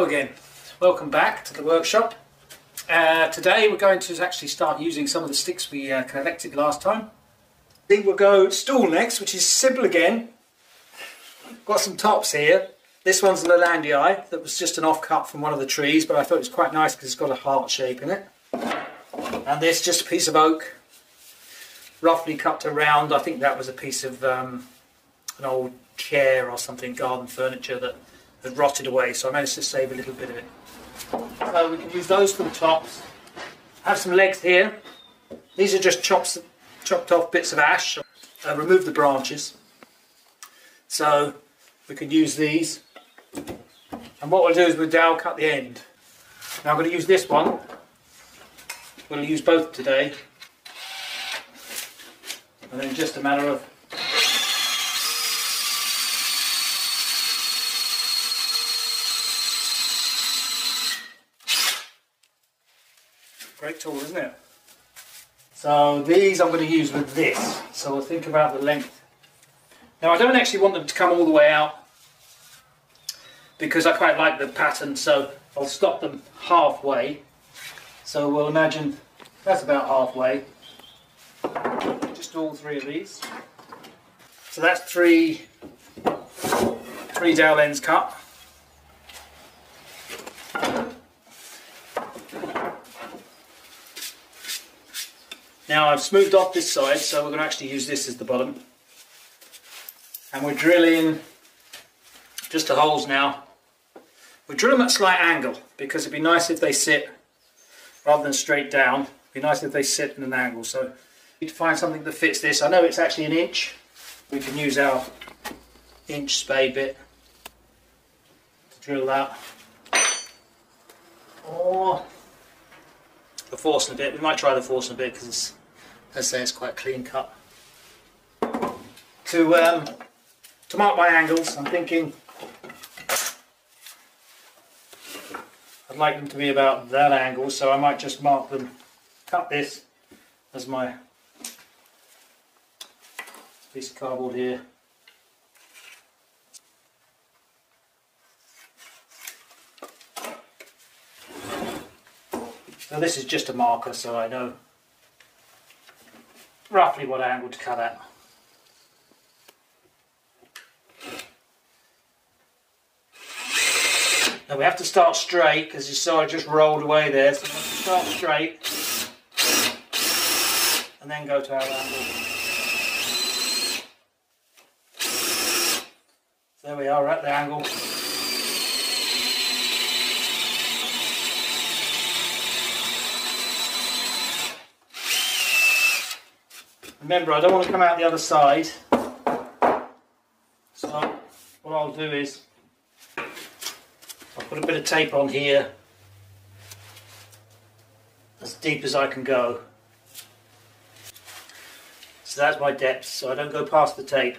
Again, welcome back to the workshop. Uh, today we're going to actually start using some of the sticks we uh, collected last time. I think we'll go stool next, which is simple again. Got some tops here. This one's an that was just an offcut from one of the trees, but I thought it was quite nice because it's got a heart shape in it. And this just a piece of oak, roughly cut to round. I think that was a piece of um, an old chair or something, garden furniture that had rotted away, so I managed to save a little bit of it. So we can use those for the tops. Have some legs here. These are just chops, chopped off bits of ash. Uh, remove the branches. So we can use these. And what we'll do is we'll dowel cut the end. Now I'm going to use this one. We'll use both today. And then just a matter of Great tool, isn't it? So these I'm going to use with this. So we'll think about the length. Now I don't actually want them to come all the way out because I quite like the pattern so I'll stop them halfway. So we'll imagine that's about halfway. Just all three of these. So that's three, three dowel ends cut. Now I've smoothed off this side, so we're going to actually use this as the bottom. And we're drilling just the holes now. We drill them at slight angle because it'd be nice if they sit rather than straight down. It'd be nice if they sit in an angle. So we need to find something that fits this. I know it's actually an inch. We can use our inch spade bit to drill that. Or the Forstner bit. We might try the Forstner bit because it's as it's quite clean cut. To um, to mark my angles, I'm thinking I'd like them to be about that angle, so I might just mark them, cut this as my piece of cardboard here. So this is just a marker so I know roughly what angle to cut at. Now we have to start straight because you saw I just rolled away there, so we have to start straight and then go to our angle. There we are at the angle. Remember, I don't want to come out the other side. So what I'll do is I'll put a bit of tape on here as deep as I can go. So that's my depth, so I don't go past the tape.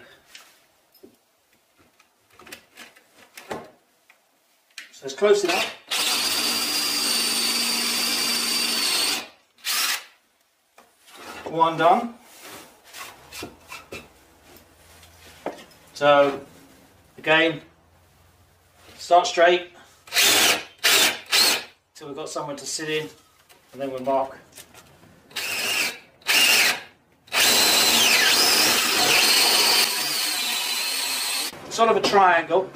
So it's close enough. One done. So again, start straight until we've got somewhere to sit in and then we'll mark. Sort of a triangle.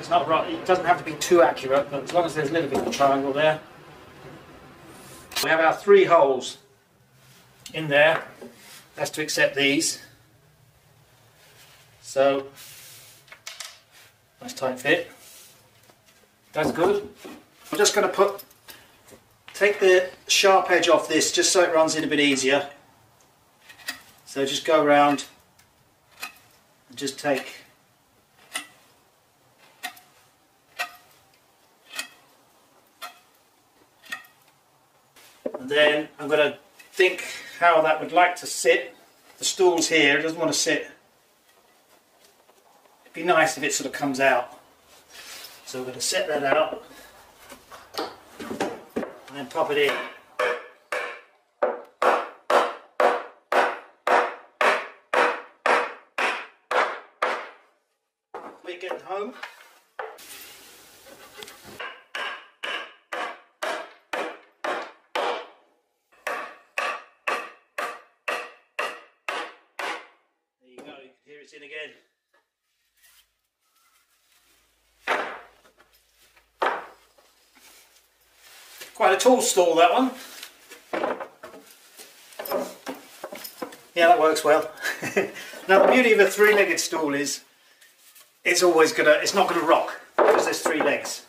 It's not right, it doesn't have to be too accurate, but as long as there's a little bit of a triangle there. We have our three holes in there. That's to accept these. So, nice tight fit. That's good. I'm just going to put, take the sharp edge off this just so it runs in a bit easier. So just go around and just take and then I'm going to think how that would like to sit. The stool's here, it doesn't want to sit It'd be nice if it sort of comes out. So we're going to set that out and then pop it in. We're getting home. There you go, hear it in again. Quite a tall stall that one. Yeah, that works well. now the beauty of a three-legged stool is it's always gonna, it's not gonna rock because there's three legs.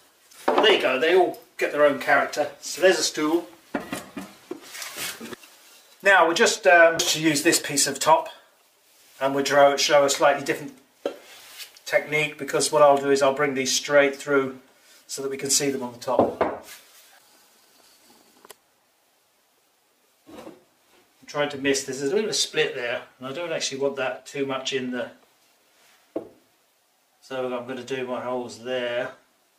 There you go, they all get their own character. So there's a stool. Now we're just um, use this piece of top and we'll draw, show a slightly different technique because what I'll do is I'll bring these straight through so that we can see them on the top. Trying to miss. This. There's a little bit of split there, and I don't actually want that too much in the. So I'm going to do my holes there.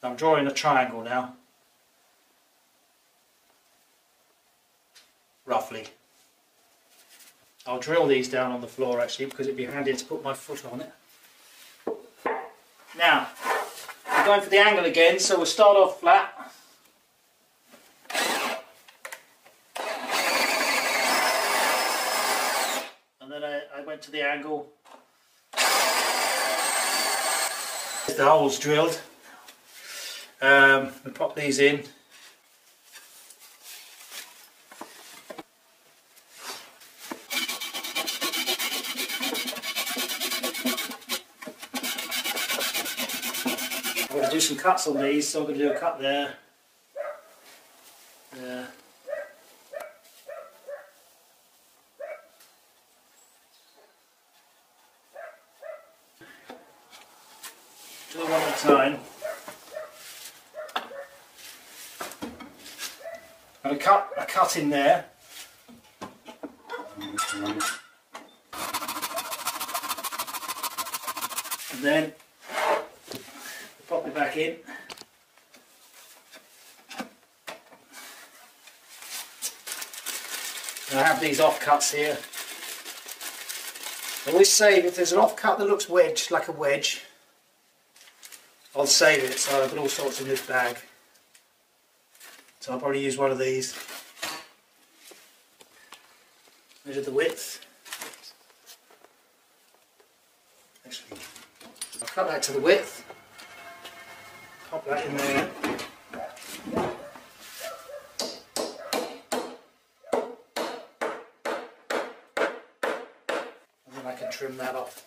I'm drawing a triangle now. Roughly. I'll drill these down on the floor actually because it'd be handy to put my foot on it. Now, I'm going for the angle again, so we'll start off flat. To the angle. The holes drilled. Um, we pop these in. I'm going to do some cuts on these, so I'm going to do a cut there. There. Time. And a cut, a cut in there. And then pop it back in. And I have these offcuts here. I always say if there's an offcut that looks wedged, like a wedge, I'll save it, so I've got all sorts in this bag. So I'll probably use one of these. Measure the width. Actually, I'll cut that to the width. Pop that in there. And then I can trim that off.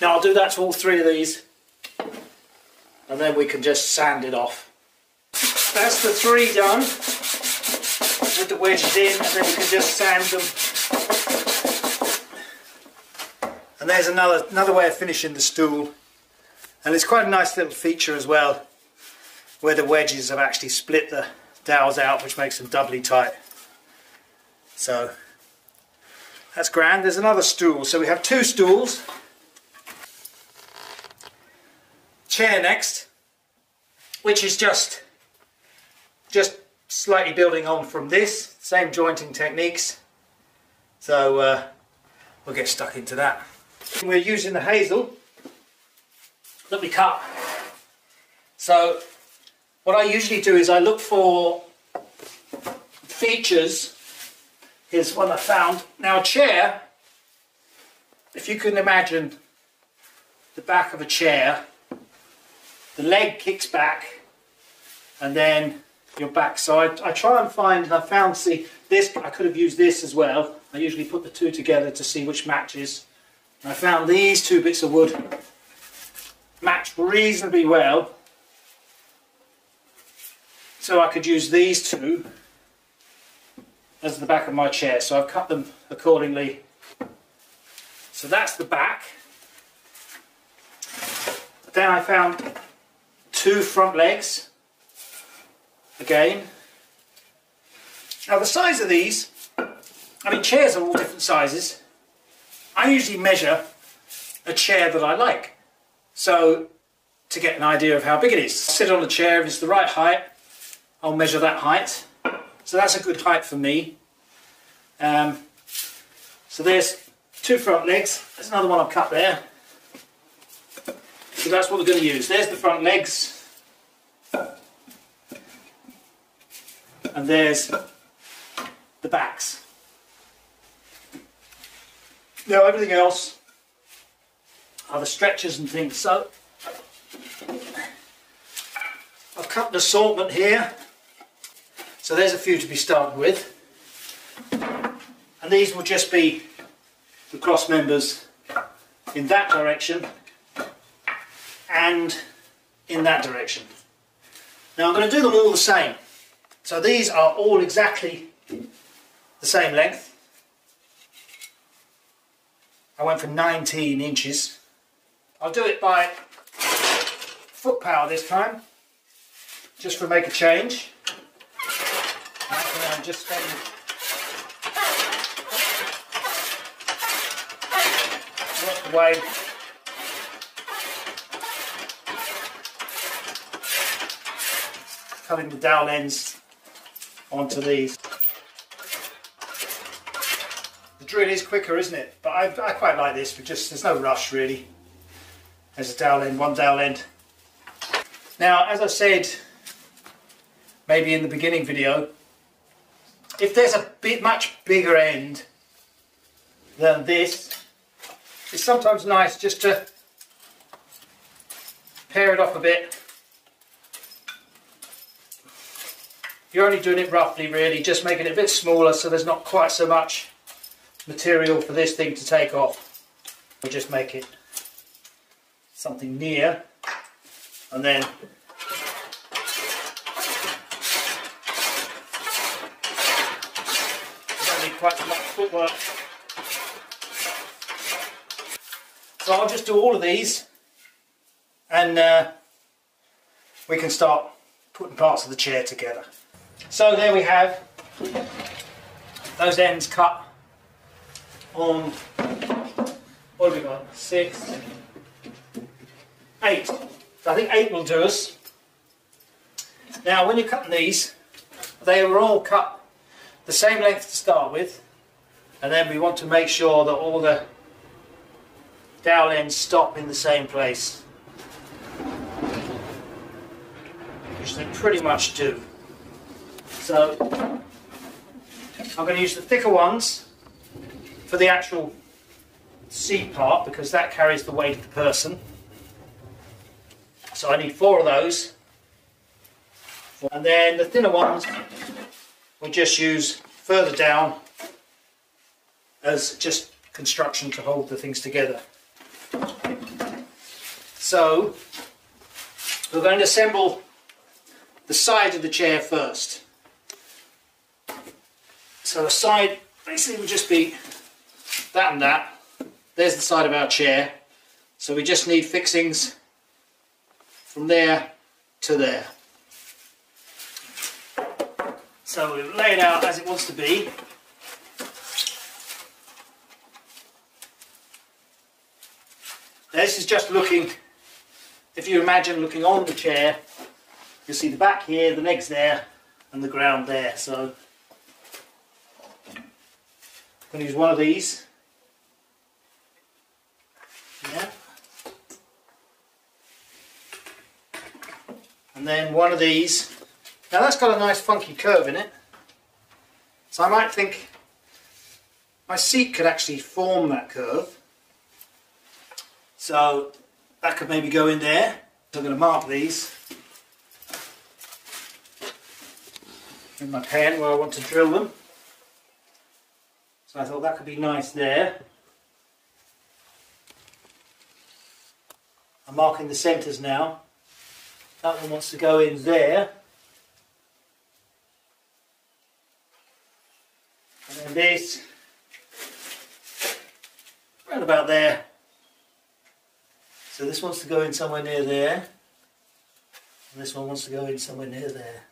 Now I'll do that to all three of these and then we can just sand it off. That's the three done with the wedges in and then we can just sand them. And there's another, another way of finishing the stool and it's quite a nice little feature as well where the wedges have actually split the dowels out which makes them doubly tight. So that's grand. There's another stool. So we have two stools chair next, which is just, just slightly building on from this, same jointing techniques. So uh, we'll get stuck into that. We're using the hazel that we cut. So what I usually do is I look for features. Here's one I found. Now a chair, if you can imagine the back of a chair the leg kicks back and then your back. So I, I try and find, I found, see, this, I could have used this as well. I usually put the two together to see which matches. And I found these two bits of wood match reasonably well. So I could use these two as the back of my chair. So I've cut them accordingly. So that's the back. Then I found two front legs again. Now the size of these I mean chairs are all different sizes. I usually measure a chair that I like so to get an idea of how big it is. I sit on a chair if it's the right height I'll measure that height. So that's a good height for me. Um, so there's two front legs. There's another one I've cut there so that's what we're going to use. There's the front legs. and there's the backs. Now everything else are the stretchers and things. So I've cut an assortment here. So there's a few to be started with. And these will just be the cross members in that direction and in that direction. Now I'm going to do them all the same. So these are all exactly the same length. I went for 19 inches. I'll do it by foot power this time, just to make a change. I'm just going work the cutting the dowel ends onto these. The drill is quicker, isn't it? But I, I quite like this, but just there's no rush really. There's a dowel end, one dowel end. Now, as I said, maybe in the beginning video, if there's a bit much bigger end than this, it's sometimes nice just to pare it off a bit You're only doing it roughly really, just making it a bit smaller so there's not quite so much material for this thing to take off. We just make it something near and then quite so much footwork. So I'll just do all of these and uh, we can start putting parts of the chair together. So there we have those ends cut on, what have we got, six, eight. So I think eight will do us. Now when you're cutting these, they were all cut the same length to start with and then we want to make sure that all the dowel ends stop in the same place which they pretty much do. So I'm going to use the thicker ones for the actual seat part because that carries the weight of the person. So I need four of those. And then the thinner ones we just use further down as just construction to hold the things together. So we're going to assemble the side of the chair first. So the side basically would just be that and that. There's the side of our chair. So we just need fixings from there to there. So we lay it out as it wants to be. This is just looking, if you imagine looking on the chair, you'll see the back here, the legs there, and the ground there. So I'm going to use one of these. Yeah. And then one of these. Now that's got a nice funky curve in it. So I might think my seat could actually form that curve. So that could maybe go in there. So I'm going to mark these in my pen where I want to drill them. I thought that could be nice there. I'm marking the centres now. That one wants to go in there. And then this, around about there. So this wants to go in somewhere near there. And this one wants to go in somewhere near there.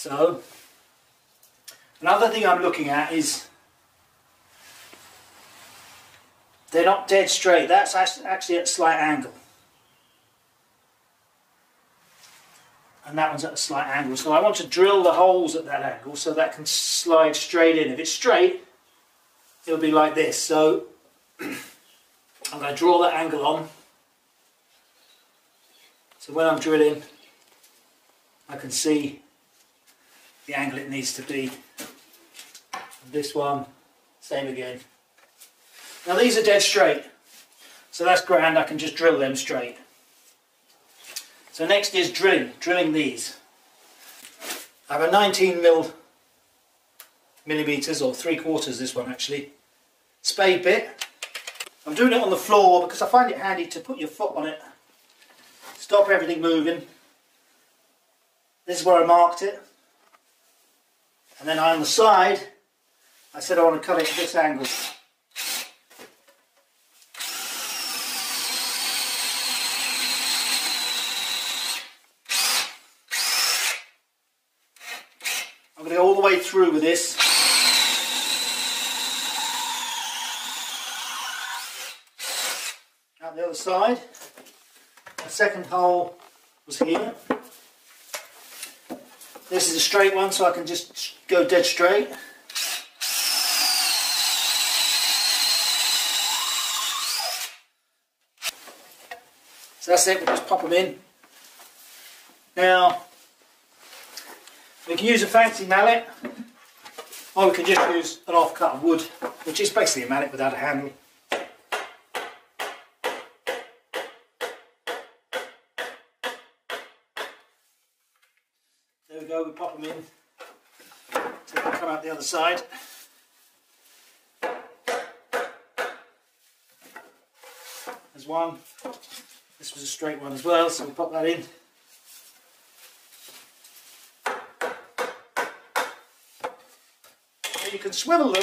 So, another thing I'm looking at is they're not dead straight. That's actually at a slight angle. And that one's at a slight angle. So I want to drill the holes at that angle so that can slide straight in. If it's straight, it'll be like this. So I'm going to draw that angle on. So when I'm drilling, I can see the angle it needs to be. And this one, same again. Now these are dead straight, so that's grand, I can just drill them straight. So next is drilling, drilling these. I have a 19 mil millimeters or three quarters this one actually spade bit I'm doing it on the floor because I find it handy to put your foot on it stop everything moving this is where I marked it and then on the side I said I want to cut it at this angle I'm going to go all the way through with this out the other side. The second hole was here. This is a straight one so I can just go dead straight. So that's it, we'll just pop them in. Now, we can use a fancy mallet or we can just use an off-cut of wood, which is basically a mallet without a handle. There we pop them in. So they come out the other side. There's one. This was a straight one as well, so we pop that in. you can swivel them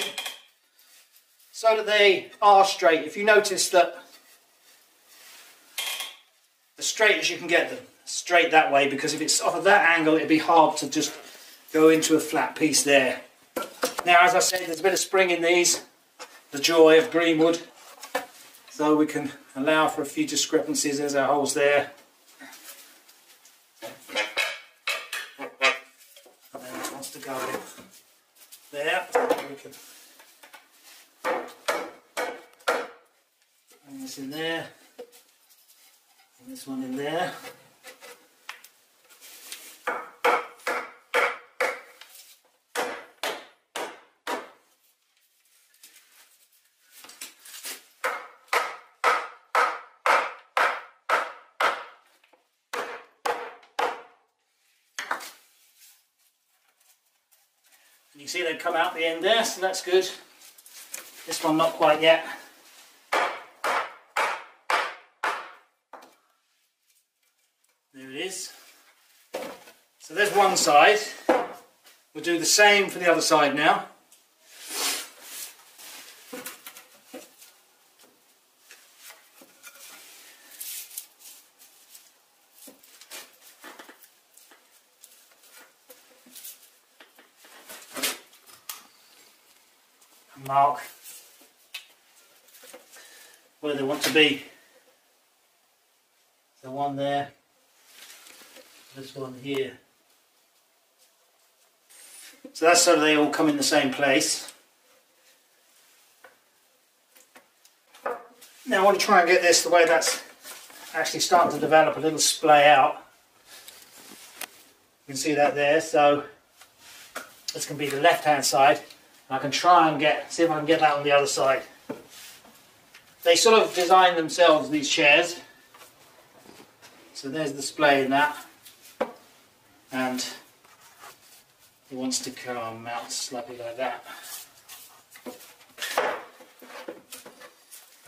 so that they are straight. If you notice that as straight as you can get them, straight that way, because if it's off of that angle, it'd be hard to just go into a flat piece there. Now, as I said, there's a bit of spring in these, the joy of greenwood, so we can allow for a few discrepancies. There's our holes there. And then it wants to go in there. We can bring this in there, and this one in there. You see they've come out the end there, so that's good. This one not quite yet. There it is. So there's one side. We'll do the same for the other side now. mark where they want to be. The one there, this one here. So that's so they all come in the same place. Now I want to try and get this the way that's actually starting to develop a little splay out. You can see that there, so this can be the left hand side. I can try and get, see if I can get that on the other side. They sort of design themselves, these chairs. So there's the display in that. And it wants to come out slightly like that.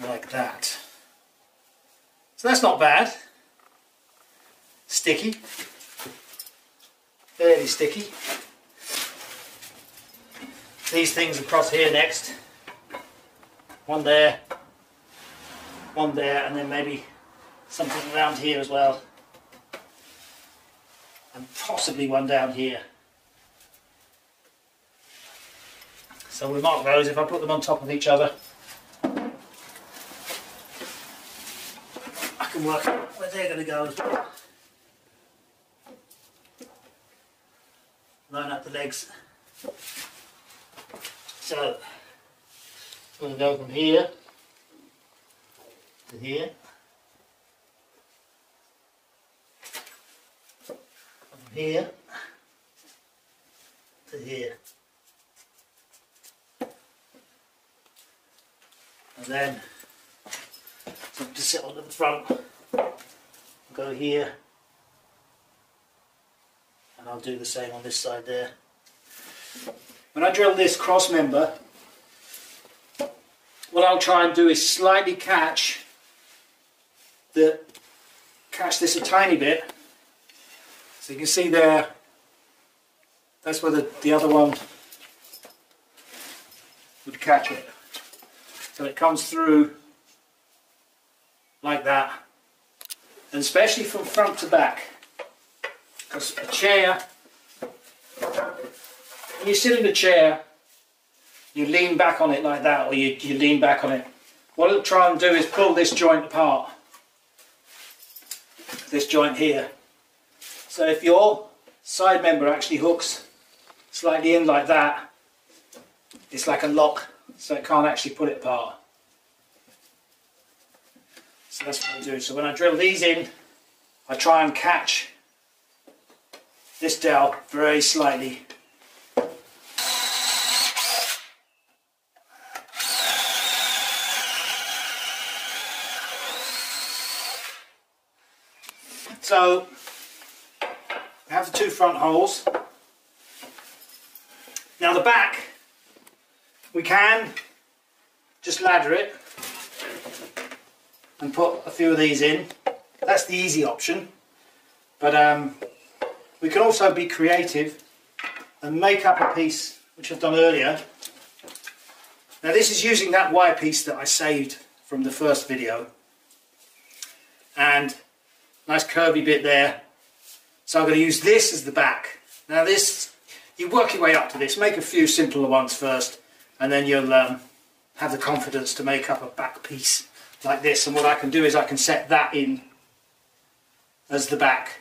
Like that. So that's not bad. Sticky. Fairly sticky these things across here next. One there, one there, and then maybe something around here as well. And possibly one down here. So we mark those if I put them on top of each other. I can work out where they're going to go. Line up the legs. So, we'll go from here to here. here to here. And then to sit onto the front, go here, and I'll do the same on this side there. When I drill this cross member, what I'll try and do is slightly catch the catch this a tiny bit. So you can see there, that's where the, the other one would catch it. So it comes through like that. And especially from front to back. Because a chair, when you sit in a chair, you lean back on it like that, or you, you lean back on it. What it'll try and do is pull this joint apart. This joint here. So if your side member actually hooks slightly in like that, it's like a lock, so it can't actually pull it apart. So that's what I do. So when I drill these in, I try and catch this dowel very slightly. So we have the two front holes. Now the back, we can just ladder it and put a few of these in. That's the easy option. But um, we can also be creative and make up a piece, which I've done earlier. Now this is using that wire piece that I saved from the first video. And nice curvy bit there. So I'm going to use this as the back. Now this, you work your way up to this. Make a few simpler ones first and then you'll um, have the confidence to make up a back piece like this and what I can do is I can set that in as the back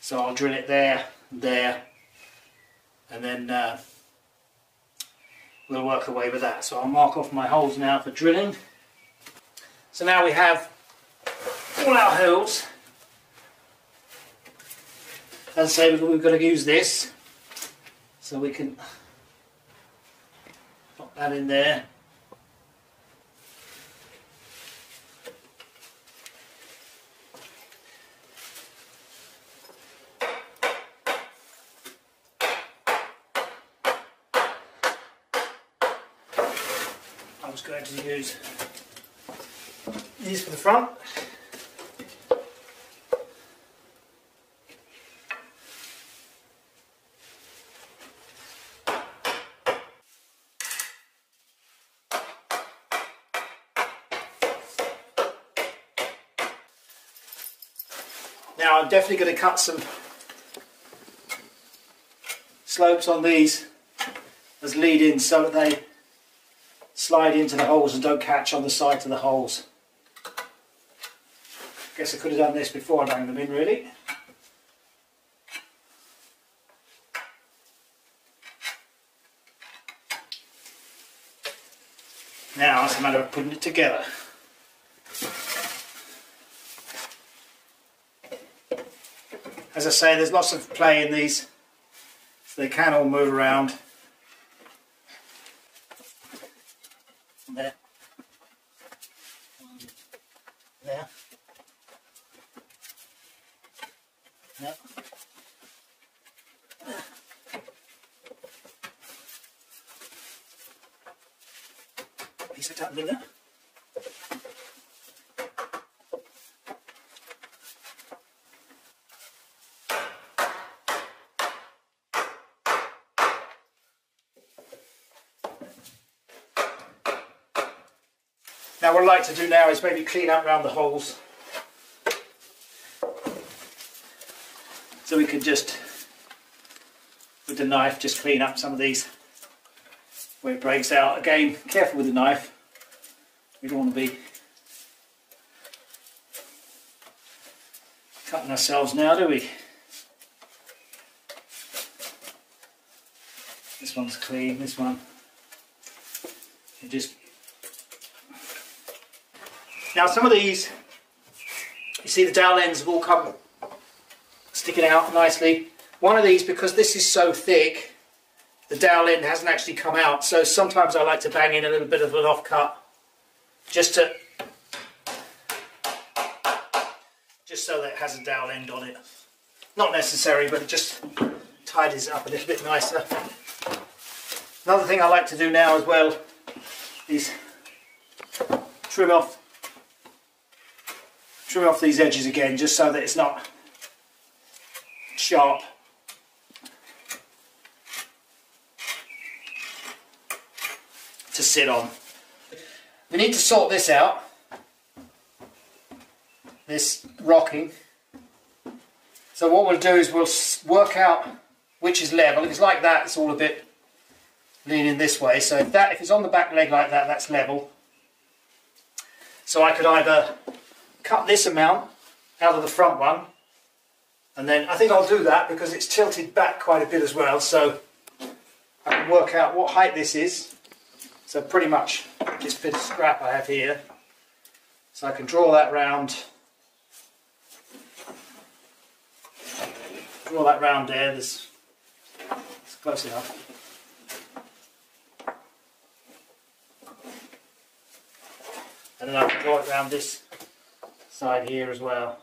so I'll drill it there there and then uh, we'll work away with that so I'll mark off my holes now for drilling so now we have all our holes as I say we've got to use this so we can pop that in there I was going to use these for the front. Now I'm definitely going to cut some slopes on these as lead-ins so that they slide into the holes and don't catch on the sides of the holes. I guess I could have done this before I bang them in really. Now it's a matter of putting it together. As I say, there's lots of play in these, so they can all move around. There. There. Yep. Piece of tap in there. Now what I'd like to do now is maybe clean up around the holes. So we can just, with the knife, just clean up some of these where it breaks out. Again, careful with the knife. We don't want to be cutting ourselves now, do we? This one's clean, this one. You just now some of these, you see the dowel ends have all come sticking out nicely. One of these, because this is so thick, the dowel end hasn't actually come out. So sometimes I like to bang in a little bit of an offcut just to just so that it has a dowel end on it. Not necessary, but it just tidies it up a little bit nicer. Another thing I like to do now as well is trim off trim off these edges again just so that it's not sharp. to sit on. We need to sort this out. This rocking. So what we'll do is we'll work out which is level. If it's like that, it's all a bit leaning this way. So if that, if it's on the back leg like that, that's level. So I could either cut this amount out of the front one, and then I think I'll do that because it's tilted back quite a bit as well. So I can work out what height this is. So pretty much this bit of scrap I have here. So I can draw that round. Draw that round there. There's, it's close enough. And then I can draw it around this side here as well.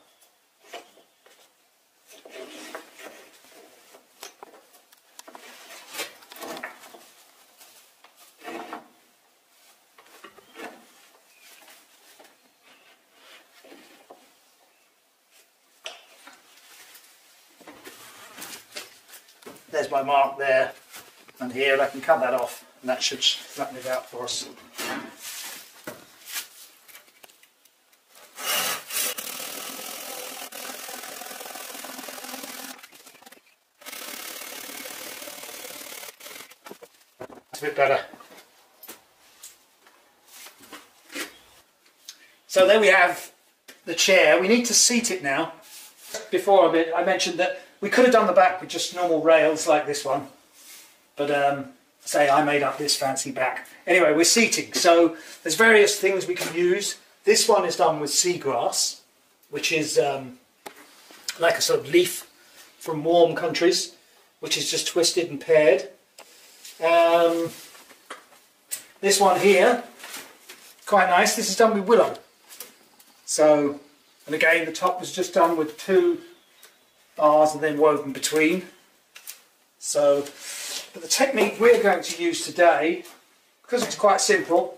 There's my mark there and here I can cut that off and that should flatten it out for us. A bit better. So there we have the chair. We need to seat it now. Before I mentioned that we could have done the back with just normal rails like this one, but um, say I made up this fancy back. Anyway, we're seating, so there's various things we can use. This one is done with seagrass, which is um, like a sort of leaf from warm countries, which is just twisted and paired. Um, this one here, quite nice. This is done with willow. So, and again, the top was just done with two bars and then woven between. So, but the technique we're going to use today, because it's quite simple,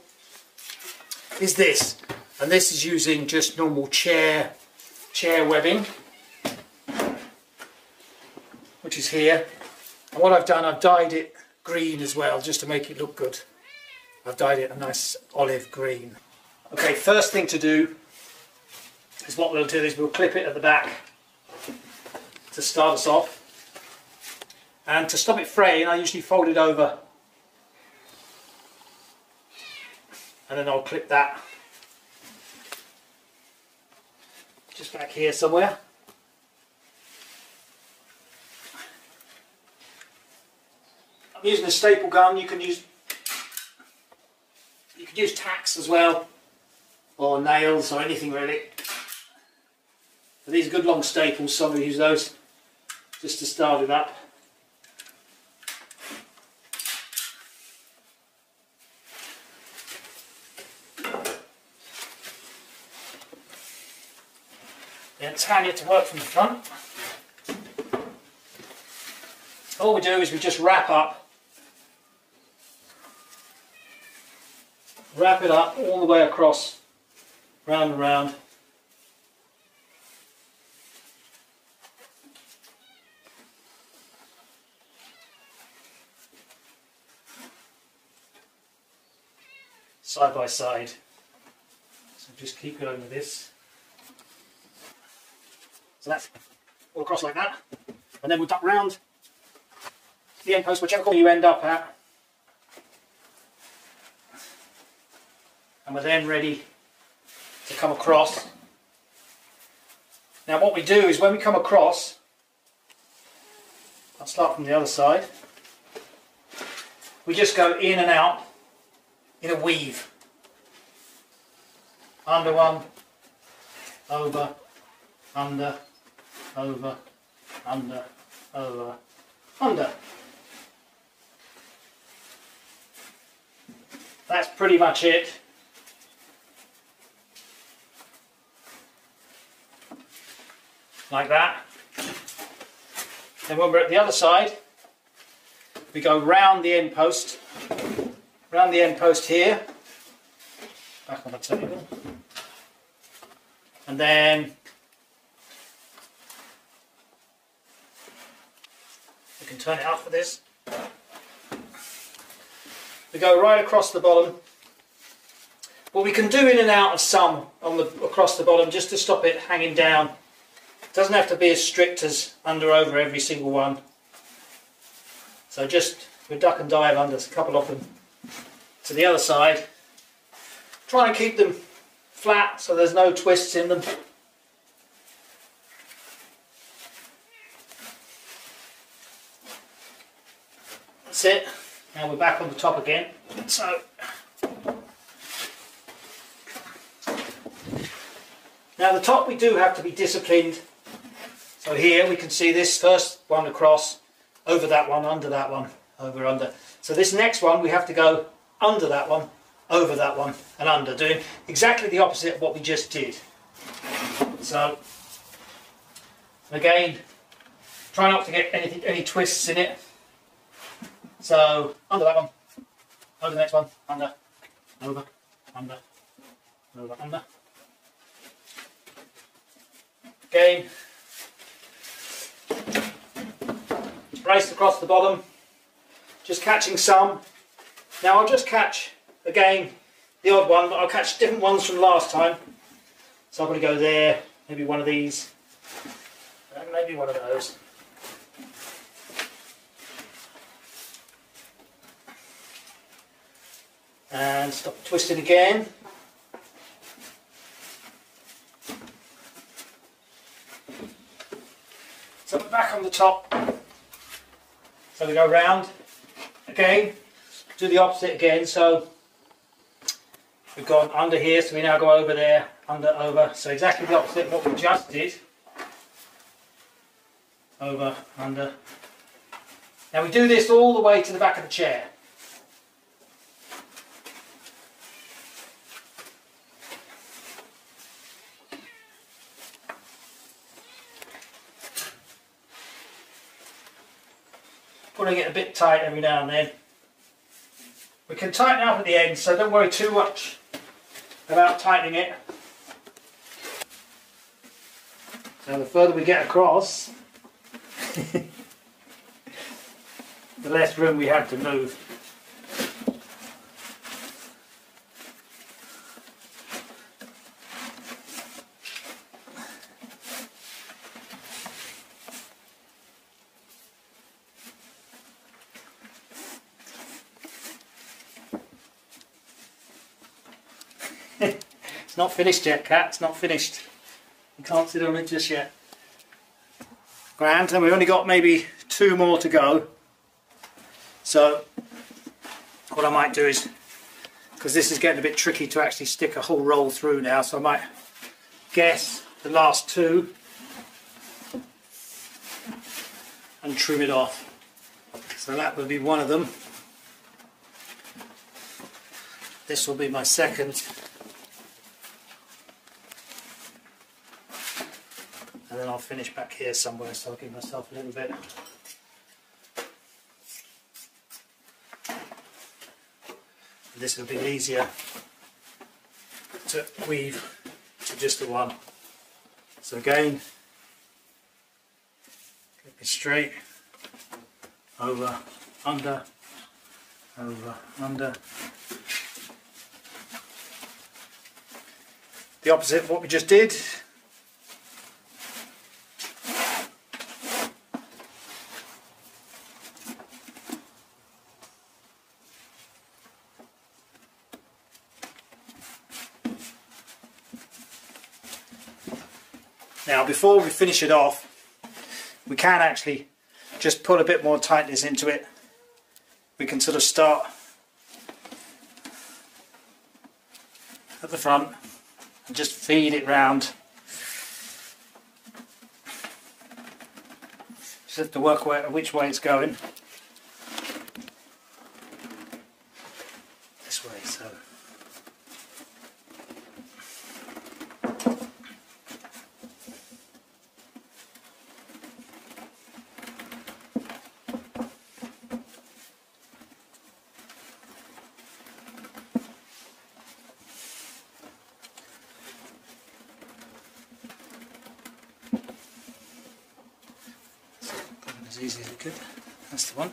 is this. And this is using just normal chair, chair webbing, which is here. And what I've done, I've dyed it green as well, just to make it look good. I've dyed it a nice olive green. Okay, first thing to do is what we'll do is we'll clip it at the back to start us off. And to stop it fraying, I usually fold it over. And then I'll clip that just back here somewhere. I'm using a staple gun. You can use you can use tacks as well, or nails, or anything really. But these are good long staples, so I'm going to use those just to start it up. Then Tanya to work from the front. All we do is we just wrap up, wrap it up all the way across, round and round. Side by side. So just keep going with this. So that's all across like that. And then we'll duck round the end post, whichever corner you end up at. And we're then ready to come across. Now what we do is when we come across, I'll start from the other side, we just go in and out in a weave. Under one, over, under, over, under, over, under. That's pretty much it. Like that. Then when we're at the other side, we go round the end post, round the end post here, back on the table, and then we can turn it up for this. We go right across the bottom. But we can do in and out of some on the across the bottom just to stop it hanging down. Doesn't have to be as strict as under over every single one. So just we duck and dive under a couple of them to the other side. Try and keep them flat so there's no twists in them. That's it. Now we're back on the top again. So now the top we do have to be disciplined. So here we can see this first one across, over that one, under that one, over under. So this next one we have to go under that one, over that one, and under, doing exactly the opposite of what we just did. So again, try not to get anything, any twists in it. So under that one, over the next one, under, over, under, over, under. Again, across the bottom, just catching some. Now I'll just catch again the odd one, but I'll catch different ones from last time. So I'm going to go there, maybe one of these, and maybe one of those. and stop twisting again. So we're back on the top. So we go round again, do the opposite again. So we've gone under here, so we now go over there, under, over. So exactly the opposite of what we just did. Over, under. Now we do this all the way to the back of the chair. It a bit tight every now and then. We can tighten up at the end, so don't worry too much about tightening it. Now the further we get across, the less room we have to move. Not finished yet, Cat. It's not finished. You can't sit on it just yet. Grand, and we've only got maybe two more to go. So, what I might do is, because this is getting a bit tricky to actually stick a whole roll through now, so I might guess the last two and trim it off. So that would be one of them. This will be my second. and then I'll finish back here somewhere so I'll give myself a little bit. This will be easier to weave to just the one. So again keep it straight over under over under. The opposite of what we just did before we finish it off, we can actually just pull a bit more tightness into it. We can sort of start at the front and just feed it round. Just have to work which way it's going. This way, so. As easy as it could. That's the one.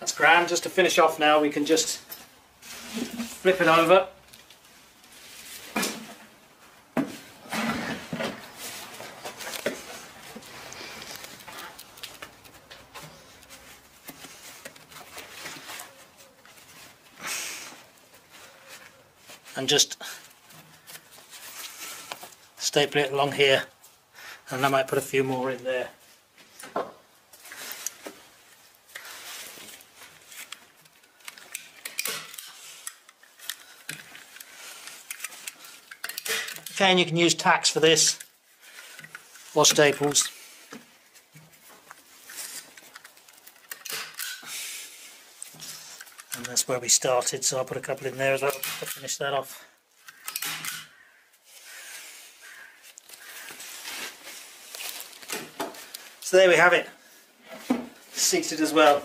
That's grand. Just to finish off now, we can just flip it over. And just staple it along here and I might put a few more in there. Again you can use tacks for this or staples. That's where we started so I'll put a couple in there as well to finish that off. So there we have it, seated as well.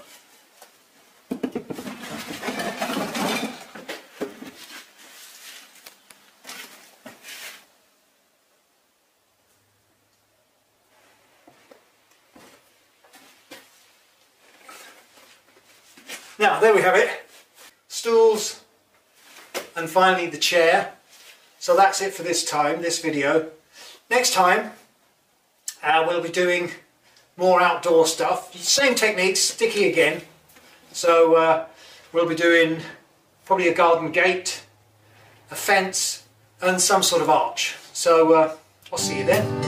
Now, there we have it. Stools and finally the chair. So that's it for this time, this video. Next time, uh, we'll be doing more outdoor stuff. Same techniques, sticky again. So uh, we'll be doing probably a garden gate, a fence and some sort of arch. So uh, I'll see you then.